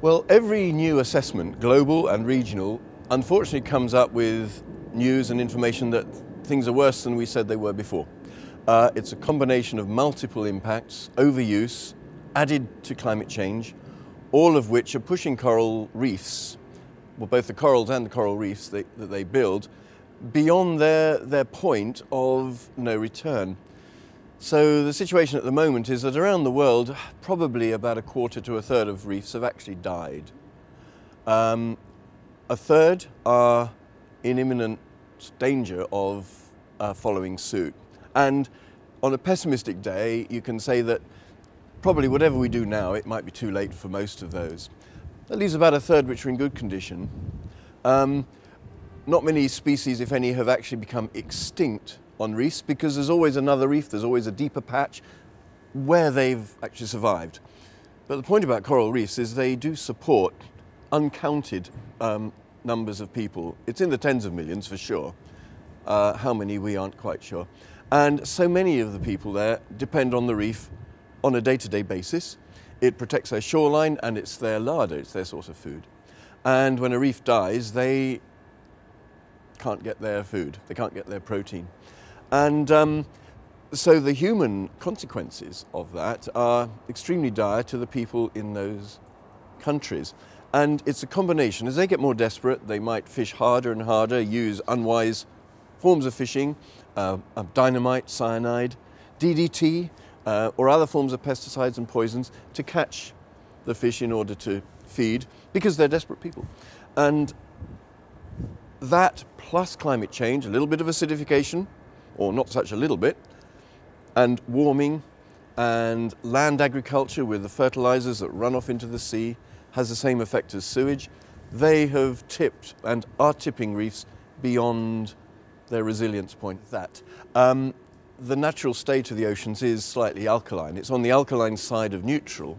Well, every new assessment, global and regional, unfortunately comes up with news and information that things are worse than we said they were before. Uh, it's a combination of multiple impacts, overuse, added to climate change, all of which are pushing coral reefs, well, both the corals and the coral reefs they, that they build, beyond their, their point of no return. So the situation at the moment is that around the world, probably about a quarter to a third of reefs have actually died. Um, a third are in imminent danger of uh, following suit. And on a pessimistic day, you can say that probably whatever we do now, it might be too late for most of those. That leaves about a third which are in good condition. Um, not many species, if any, have actually become extinct on reefs because there's always another reef, there's always a deeper patch where they've actually survived. But the point about coral reefs is they do support uncounted um, numbers of people. It's in the tens of millions for sure. Uh, how many we aren't quite sure. And so many of the people there depend on the reef on a day-to-day -day basis. It protects their shoreline and it's their larder, it's their source of food. And when a reef dies, they can't get their food, they can't get their protein. And um, so the human consequences of that are extremely dire to the people in those countries. And it's a combination. As they get more desperate, they might fish harder and harder, use unwise forms of fishing, uh, of dynamite, cyanide, DDT, uh, or other forms of pesticides and poisons to catch the fish in order to feed, because they're desperate people. And that plus climate change, a little bit of acidification, or not such a little bit, and warming and land agriculture with the fertilizers that run off into the sea has the same effect as sewage. They have tipped and are tipping reefs beyond their resilience point. That um, the natural state of the oceans is slightly alkaline. It's on the alkaline side of neutral,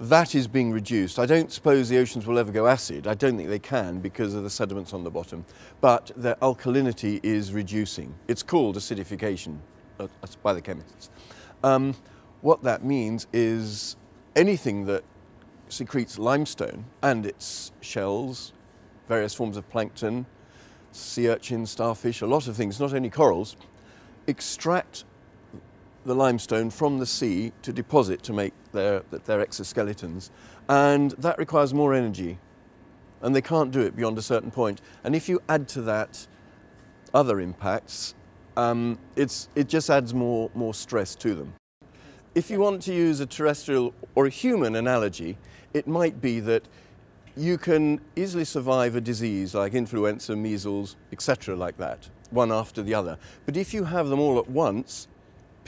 that is being reduced. I don't suppose the oceans will ever go acid. I don't think they can because of the sediments on the bottom. But their alkalinity is reducing. It's called acidification uh, by the chemists. Um, what that means is anything that secretes limestone and its shells, various forms of plankton, sea urchins, starfish, a lot of things, not only corals, extract the limestone from the sea to deposit to make their, their exoskeletons. And that requires more energy. And they can't do it beyond a certain point. And if you add to that other impacts, um, it's, it just adds more, more stress to them. If you want to use a terrestrial or a human analogy, it might be that you can easily survive a disease like influenza, measles, etc. like that, one after the other. But if you have them all at once,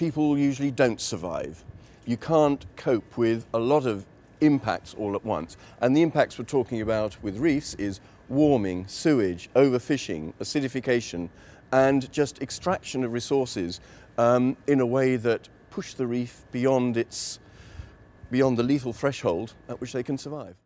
people usually don't survive. You can't cope with a lot of impacts all at once. And the impacts we're talking about with reefs is warming, sewage, overfishing, acidification, and just extraction of resources um, in a way that push the reef beyond its beyond the lethal threshold at which they can survive.